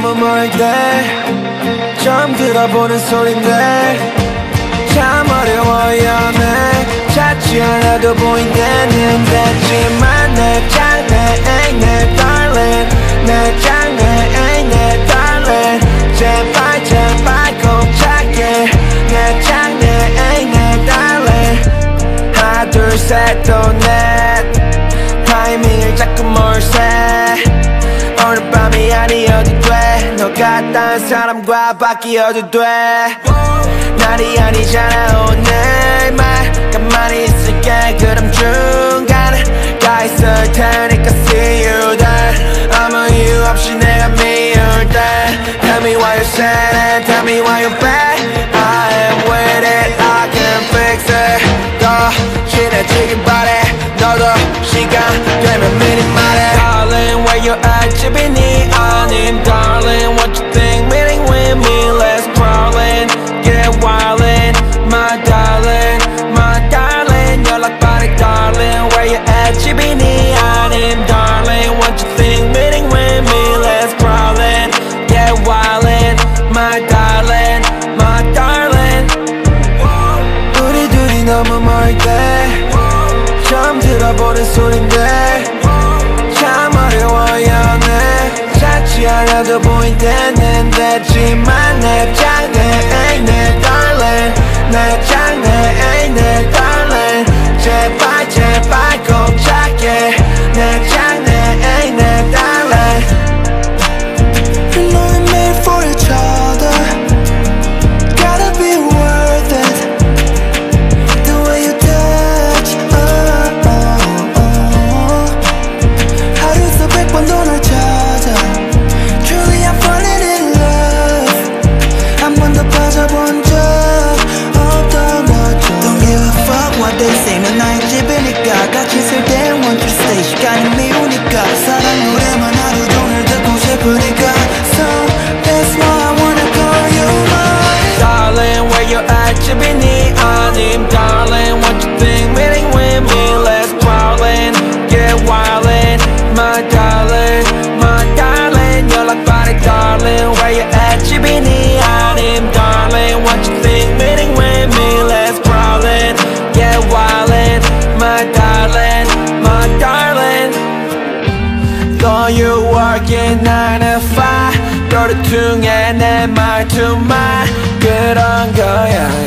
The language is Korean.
모일 때 처음 들어보는 소린데 참 어려워요 내 찾지 않아도 보이는 데지만 내 ain't 내 darling. 내 ain't 내 darling. 제발 제발 꼭 찾게 내 ain't 내 darling. 하나 둘셋또 오늘 밤이 아니어도 돼너 같다는 사람과 바뀌어도 돼. 날이 아니잖아 오늘만 가만히 있을게. 그럼 중간에 가 있을 테니까 see you there. 아무 이유 없이 내가 미울 때. Tell me why you sad and tell me why you bad 들어보는 소린데 참 어려워요 내 찾지 않아도 보인다는 데지만 내 ain't 내 darling 내 ain't 내 darling 네 아님 Darling, what you think meeting with me? Let's crawling, get wildin' My darling, my darling 연락 빠르 darling Where you at? 집이 네 아님 Darling, what you think meeting with me? Let's crawling, get wildin' My darling, my darling Though you working nine to five 너를 통해 내 말투만 그런 거야 It's